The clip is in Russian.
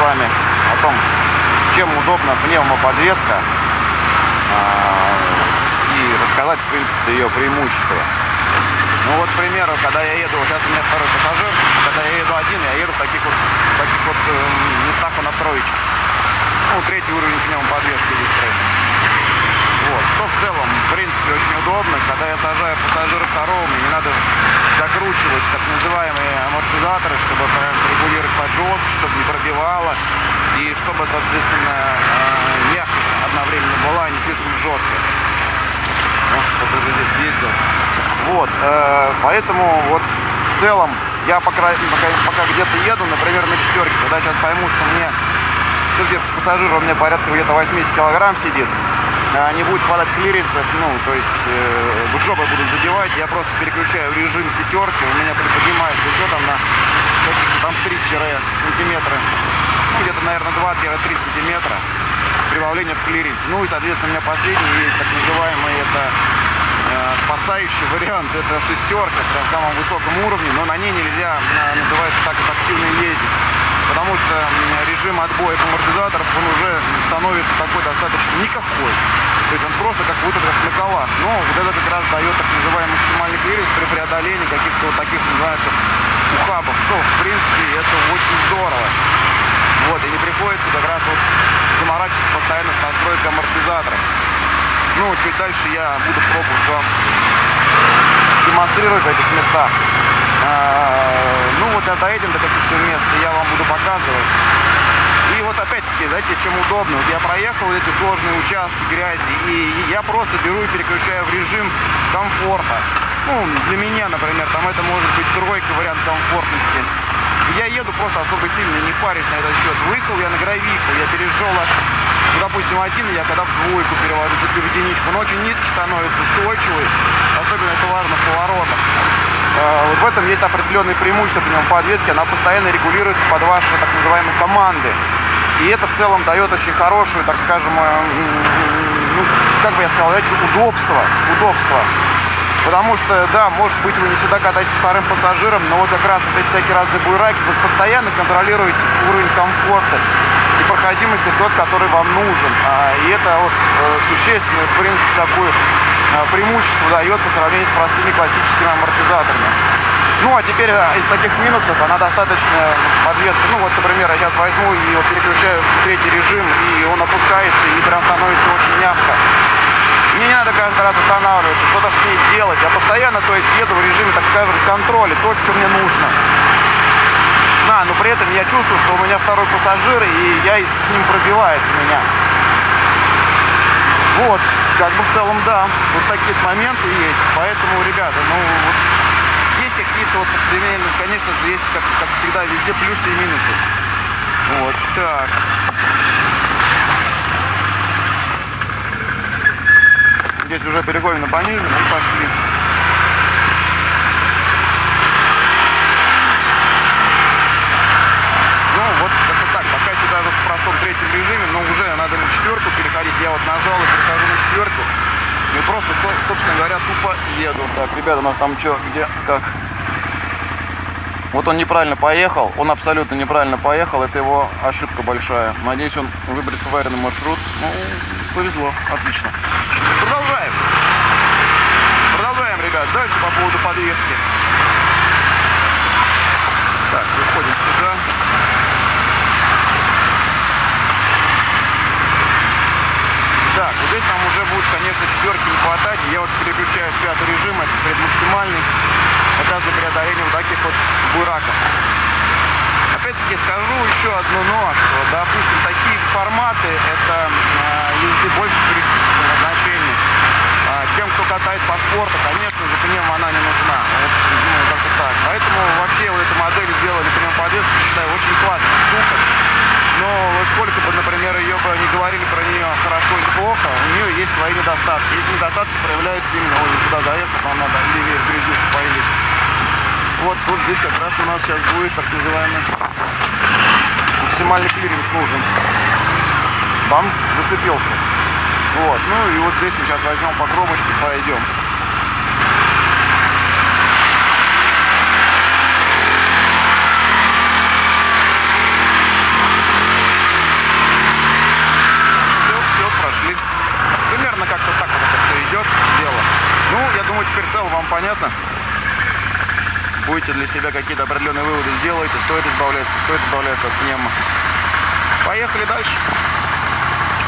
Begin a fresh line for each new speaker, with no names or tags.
вами о том, чем удобна пневмоподвеска а, и рассказать, в принципе, ее преимущества. Ну вот, к примеру, когда я еду, сейчас у меня второй пассажир, когда я еду один, я еду в таких вот, в таких вот э, местах на троечке. Ну, третий уровень пневмоподвески регистрации. Вот. Что в целом, в принципе, очень удобно. Когда я сажаю пассажира второго, мне не надо закручивать так называемые амортизаторы, чтобы жестко, чтобы не пробивало. И чтобы, соответственно, э, мягкость одновременно была, а не слишком жесткая. Ну, кто-то уже здесь ездил. Вот, э, поэтому вот в целом я пока, пока, пока где-то еду, например, на четверке, когда сейчас пойму, что мне все-таки пассажир у меня порядка где-то 80 килограмм сидит, а не будет хватать клиренсов, ну, то есть э, жопы будут задевать, я просто переключаю в режим пятерки, у меня приподнимается еще там на каких-то там 3 сантиметра, ну, где-то, наверное, 2-3 сантиметра прибавление в клиренсе. Ну и, соответственно, у меня последний есть так называемый, это э, спасающий вариант, это шестерка, прям в самом высоком уровне, но на ней нельзя, э, называется так, активно ездить потому что режим отбоя амортизаторов, он уже становится такой достаточно никакой. То есть он просто как будто как на колах. Но вот это как раз дает так называемый максимальный клиренс при преодолении каких-то вот таких, называется, ухабов, что в принципе это очень здорово. Вот, и не приходится как раз вот заморачиваться постоянно с настройкой амортизаторов. Ну, чуть дальше я буду пробовать вам демонстрировать в этих местах. А, ну вот сейчас доедем до каких-то мест, и я вам буду показывать. И вот опять-таки, знаете, чем удобно. Вот я проехал эти сложные участки грязи, и я просто беру и переключаю в режим комфорта. Ну, для меня, например, там это может быть тройка вариант комфортности. Я еду просто особо сильно, не парюсь на этот счет. Выехал я на гравийку, я перешел аж, ну, допустим, один, я когда в двойку перевожу, чуть ли в единичку. Он очень низкий становится, устойчивый, особенно это важно в поворотах. А, вот в этом есть определенные преимущества при нем подвески, она постоянно регулируется под ваши так называемые команды. И это в целом дает очень хорошую, так скажем, э, ну, как бы я сказал, знаете, удобство, удобство. Потому что, да, может быть, вы не всегда катаетесь вторым пассажиром, но вот как раз вот эти всякие разные буйраки, вы постоянно контролируете уровень комфорта и проходимости тот, который вам нужен. А, и это вот э, существенное, в принципе, такое э, преимущество дает по сравнению с простыми классическими амортизаторами. Ну, а теперь из таких минусов она достаточно подвеска. Ну, вот, например, я сейчас возьму и вот переключаю в третий режим, и он опускается, и прям становится очень мягко. Мне не надо каждый раз останавливаться, что-то с ней делать. Я постоянно, то есть, еду в режиме, так скажем, контроля, то, что мне нужно. На, но при этом я чувствую, что у меня второй пассажир, и я с ним пробивает меня. Вот, как бы в целом, да, вот такие моменты есть. Поэтому, ребята, ну, вот какие-то вот примерно, конечно же, есть, как, как всегда, везде плюсы и минусы. Вот, так. Здесь уже переговина пониже, мы пошли. Ну, вот это так, пока еще в простом третьем режиме, но уже надо на четверку переходить. Я вот нажал и перехожу на четверку. И просто, собственно говоря, тупо еду. Так, ребята, у нас там что, где, как? Вот он неправильно поехал, он абсолютно неправильно поехал, это его ошибка большая. Надеюсь, он выберет правильный маршрут. Ну, повезло, отлично. Продолжаем. Продолжаем, ребят. Дальше по поводу подвески. Так, выходим сюда. Так, вот здесь нам уже будет, конечно, четверки не хватать. Я вот переключаю в пятый режим, это предмаксимальный. Вот таких вот буйраков. Опять-таки скажу еще одно но, что, допустим, такие форматы это э, езды больше туристического назначения. А тем, кто катает по спорту, конечно же, пневма она не нужна. В общем, ну, как-то так. Поэтому вообще вот эту модель сделали пневмоподвеску, считаю, очень классная штука. Но сколько бы, например, ее бы не говорили про нее хорошо или плохо, у нее есть свои недостатки. Эти недостатки проявляются именно, ой, туда заехать, нам надо Здесь как раз у нас сейчас будет так называемый максимальный клиренс нужен. Бам, зацепился. Вот, ну и вот здесь мы сейчас возьмем по кромочке, прошли. примерно как-то так вот это все идет дело. Ну, я думаю, теперь в целом вам понятно. Будете для себя какие-то определенные выводы сделаете, стоит избавляться, стоит избавляться от пневмо. Поехали дальше.